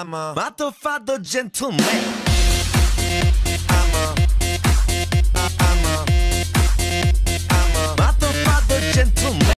I'm a motherfucker gentleman.